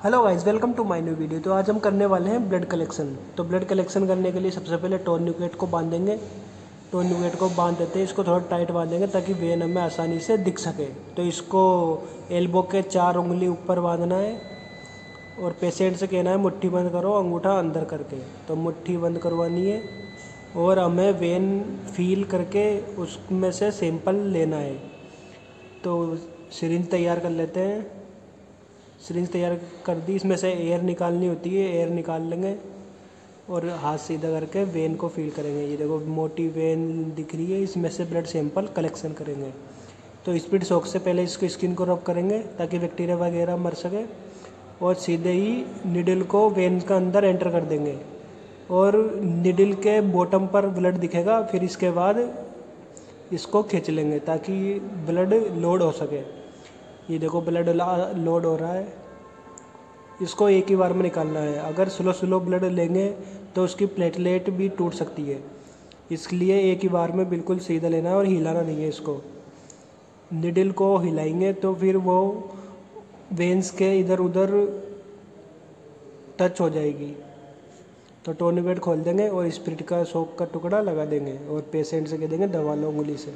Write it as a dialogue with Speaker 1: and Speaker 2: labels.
Speaker 1: Hello guys welcome to my new video तो आज हम करने वाले हैं ब्लड कलेक्शन तो ब्लड कलेक्शन करने के लिए सबसे पहले टोर्निकेट को बांधेंगे। टोर्निकेट को बाँध देते हैं, इसको थोड़ा टाइट बांधेंगे ताकि वेन हमें आसानी से दिख सके। तो इसको एल्बो के चार उंगली ऊपर बांधना है और पेशेंट से कहना है मुट्ठी बंद करो, अंगूठा अंदर करके। तो मुट्ठी बंद करवानी है और हमें वेन फील करके उसमें से सैंपल लेना है। तो सिरिंज तैयार कर लेते हैं। सिरिंज तैयार कर दी। इसमें से एयर निकालनी होती है एयर निकाल लेंगे और हाथ सीधा करके वेन को फील करेंगे। ये देखो, मोटी वेन दिख रही है। इसमें से ब्लड सैंपल कलेक्शन करेंगे। तो स्पीड शॉक से पहले इसको स्किन को रब करेंगे ताकि बैक्टीरिया वगैरह मर सके और सीधे ही निडल को वेन का अंदर एंटर कर देंगे। और निडल के बॉटम पर ब्लड दिखेगा, फिर इसके बाद इसको खींच लेंगे ताकि ब्लड लोड हो सके। ये देखो ब्लड लोड हो रहा है। इसको एक ही बार में निकालना है। अगर स्लो स्लो ब्लड लेंगे तो उसकी प्लेटलेट भी टूट सकती है। इसलिए एक ही बार में बिल्कुल सीधा लेना है और हिलाना नहीं है इसको। निडल को हिलाएँगे तो फिर वो वेंस के इधर उधर टच हो जाएगी। तो टोनीवेट खोल देंगे और स्प्रिट का सोक का टुकड़ा लगा देंगे और पेशेंट से कह देंगे, दबा लो उंगली से।